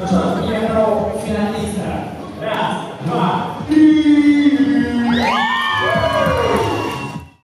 Ну что, я готов финалиста. Раз, два, три.